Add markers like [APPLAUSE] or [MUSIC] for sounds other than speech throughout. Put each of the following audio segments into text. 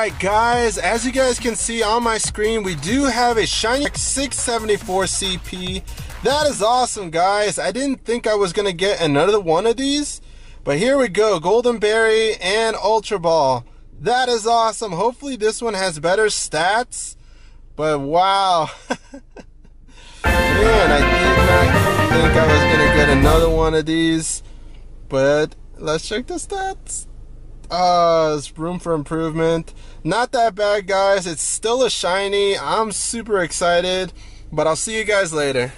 Alright guys, as you guys can see on my screen, we do have a Shiny 674 CP. That is awesome guys. I didn't think I was going to get another one of these, but here we go. Golden Berry and Ultra Ball. That is awesome. Hopefully this one has better stats, but wow. [LAUGHS] Man, I did not think I was going to get another one of these, but let's check the stats. Uh, it's room for improvement. Not that bad, guys. It's still a shiny. I'm super excited, but I'll see you guys later.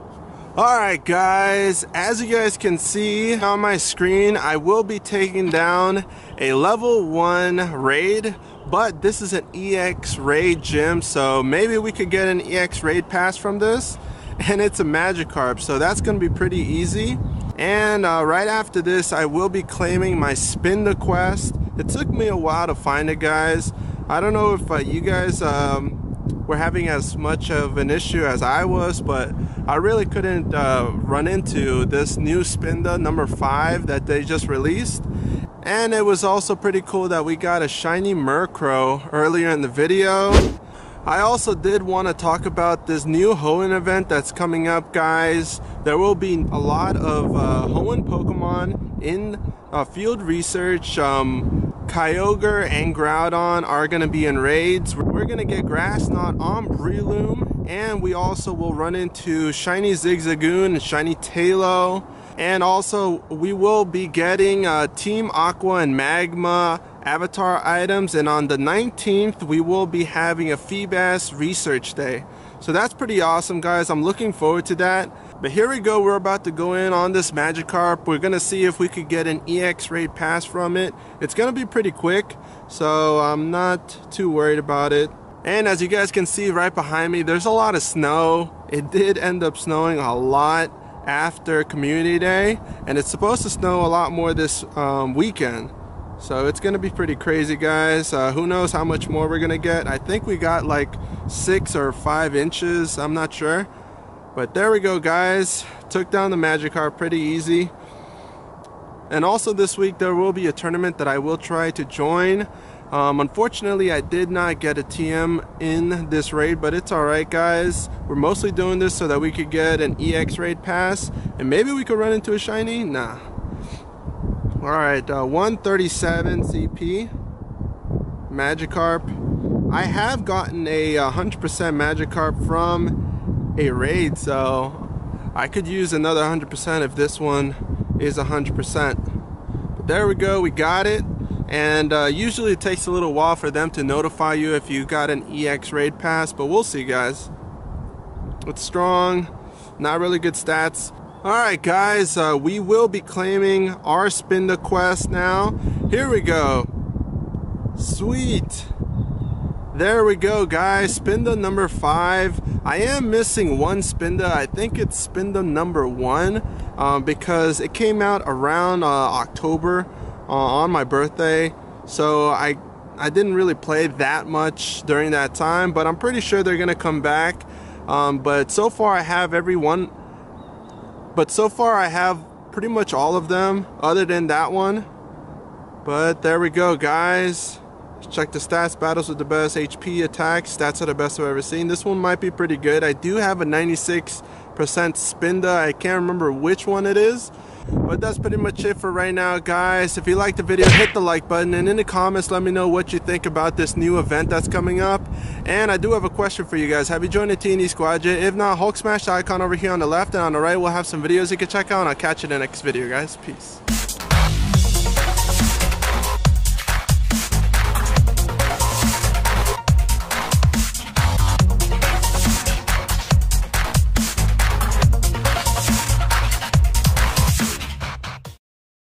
Alright guys, as you guys can see on my screen, I will be taking down a level 1 raid, but this is an EX raid gym, so maybe we could get an EX raid pass from this, [LAUGHS] and it's a Magikarp, so that's going to be pretty easy. And uh, right after this, I will be claiming my Spinda Quest. It took me a while to find it, guys. I don't know if uh, you guys um, were having as much of an issue as I was, but I really couldn't uh, run into this new Spinda number 5 that they just released. And it was also pretty cool that we got a shiny Murkrow earlier in the video. I also did want to talk about this new Hoenn event that's coming up guys. There will be a lot of uh, Hoenn Pokemon in uh, field research. Um, Kyogre and Groudon are going to be in raids. We're going to get Grass Knot on Breloom and we also will run into Shiny Zigzagoon and Shiny Taillow. And also we will be getting uh, Team Aqua and Magma avatar items and on the 19th we will be having a Feebas research day. So that's pretty awesome guys. I'm looking forward to that. But here we go. We're about to go in on this Magikarp. We're to see if we could get an EX raid pass from it. It's to be pretty quick. So I'm not too worried about it. And as you guys can see right behind me, there's a lot of snow. It did end up snowing a lot after community day and it's supposed to snow a lot more this um, weekend so it's gonna be pretty crazy guys uh, who knows how much more we're gonna get I think we got like six or five inches I'm not sure but there we go guys took down the Magikarp pretty easy and also this week there will be a tournament that I will try to join um, unfortunately, I did not get a TM in this raid, but it's alright, guys. We're mostly doing this so that we could get an EX raid pass, and maybe we could run into a shiny? Nah. Alright, uh, 137 CP. Magikarp. I have gotten a 100% Magikarp from a raid, so I could use another 100% if this one is 100%. But there we go, we got it. And uh, usually it takes a little while for them to notify you if you got an EX raid pass but we'll see guys. It's strong not really good stats. Alright guys uh, we will be claiming our Spinda quest now. Here we go. Sweet there we go guys Spinda number five I am missing one Spinda I think it's Spinda number one um, because it came out around uh, October uh, on my birthday. So I I didn't really play that much during that time, but I'm pretty sure they're gonna come back. Um, but so far I have every one. But so far I have pretty much all of them, other than that one. But there we go, guys. Check the stats. Battles with the best HP attacks. Stats are the best I've ever seen. This one might be pretty good. I do have a 96% Spinda. I can't remember which one it is. But that's pretty much it for right now, guys. If you liked the video, hit the like button. And in the comments, let me know what you think about this new event that's coming up. And I do have a question for you guys. Have you joined the TnD Squad yet? If not, Hulk smash the icon over here on the left. And on the right, we'll have some videos you can check out. I'll catch you in the next video, guys. Peace.